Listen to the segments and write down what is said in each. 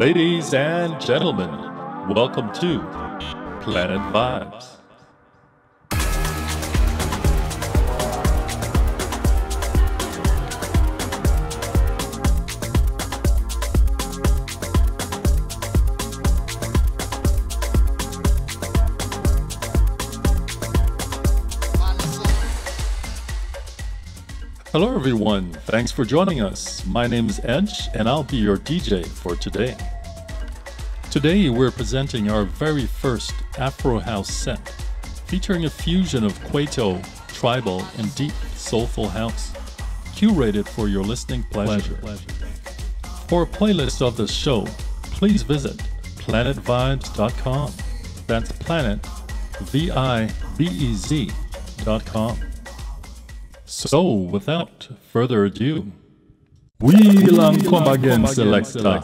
Ladies and gentlemen, welcome to Planet Vibez. Hello, everyone. Thanks for joining us. My name is Edge, and I'll be your DJ for today. Today, we're presenting our very first Afro House set, featuring a fusion of Kwaito, tribal, and deep, soulful house, curated for your listening pleasure. For a playlist of the show, please visit planetvibez.com. That's planet, V I B E Z.com. So, without further ado, we lang come again, selector.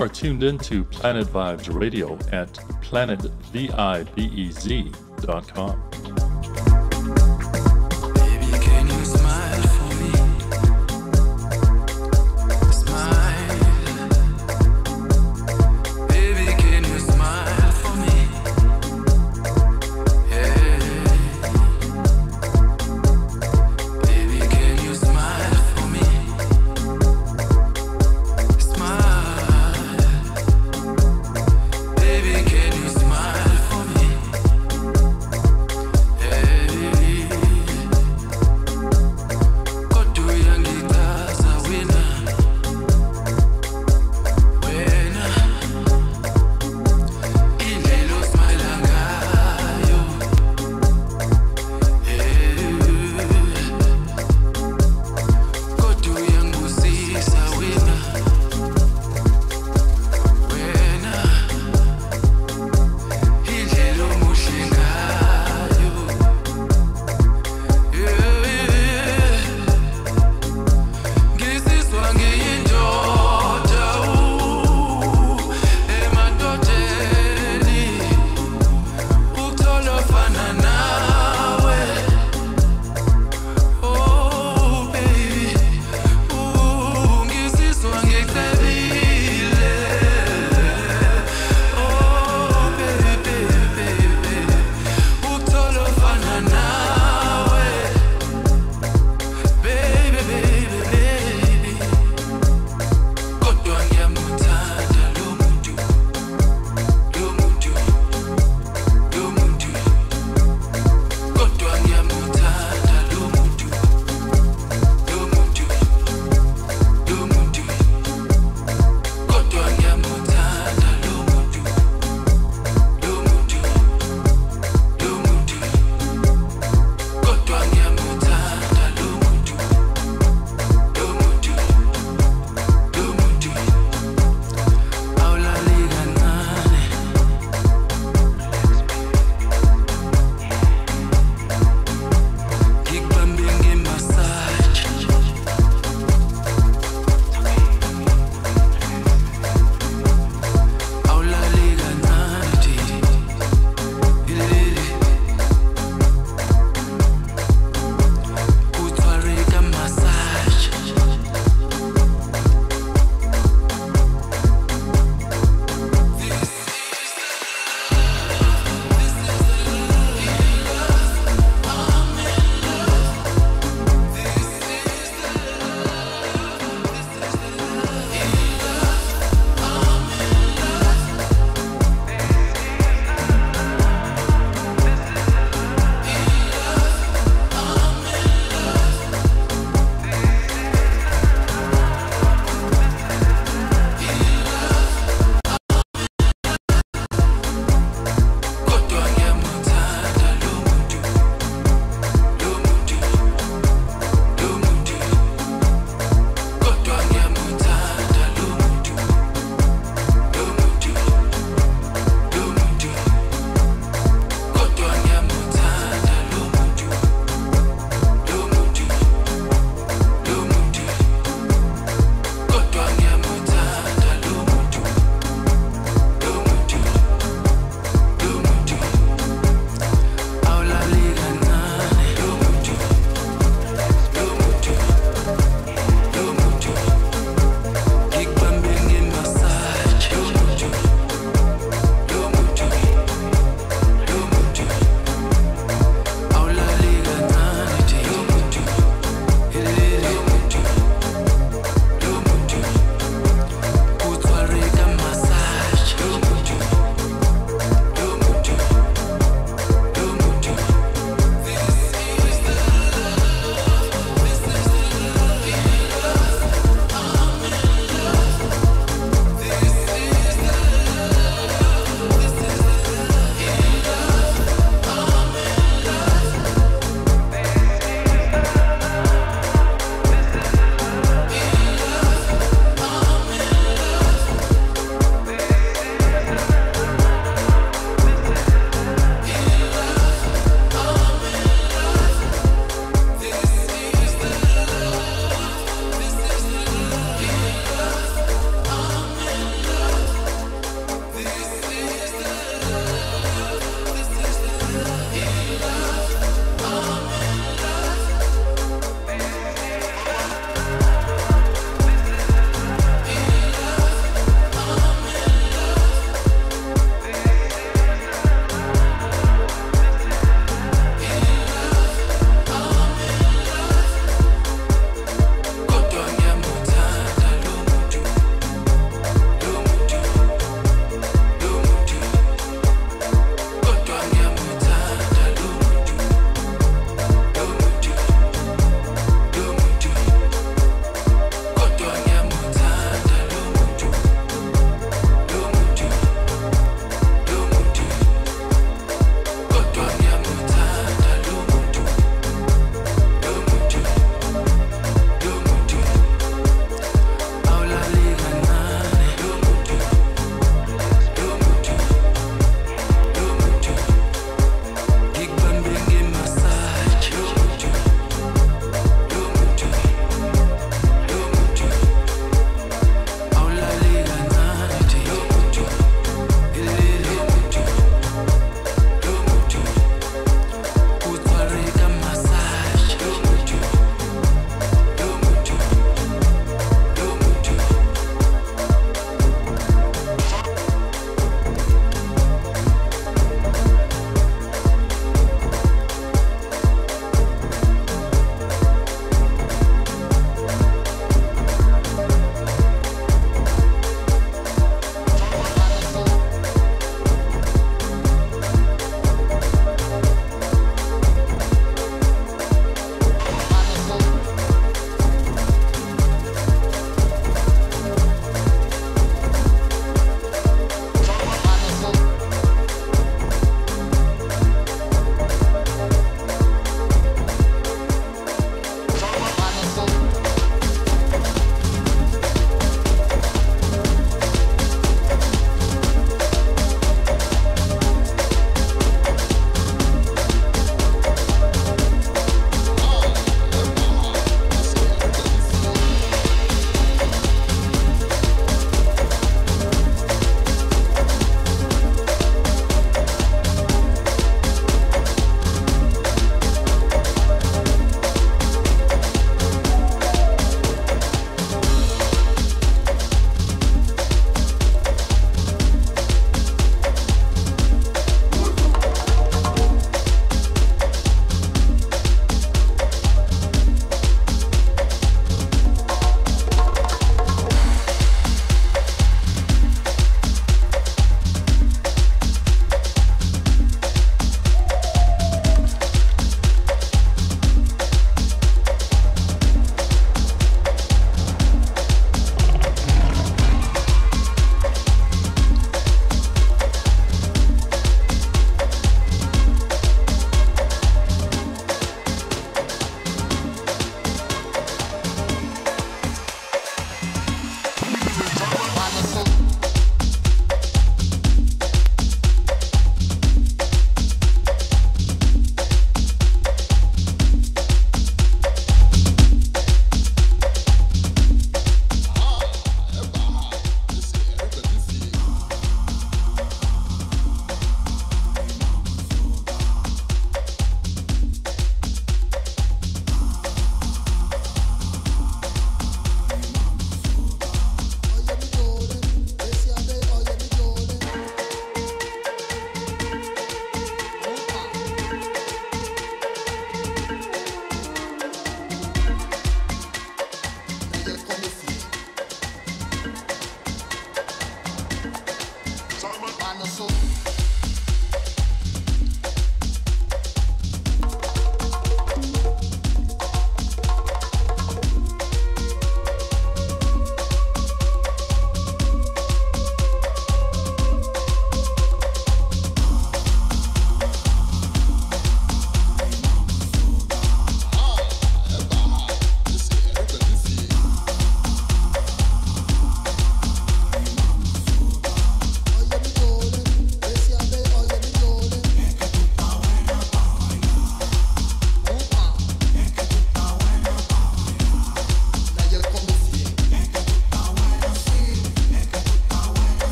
Are tuned into Planet Vibez Radio at planetvibez.com.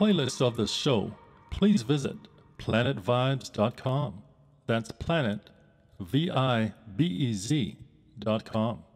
playlist of this show, please visit planetvibez.com. That's planet, V I B E Z dot com. Um.